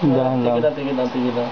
Jangan lupa untuk kita.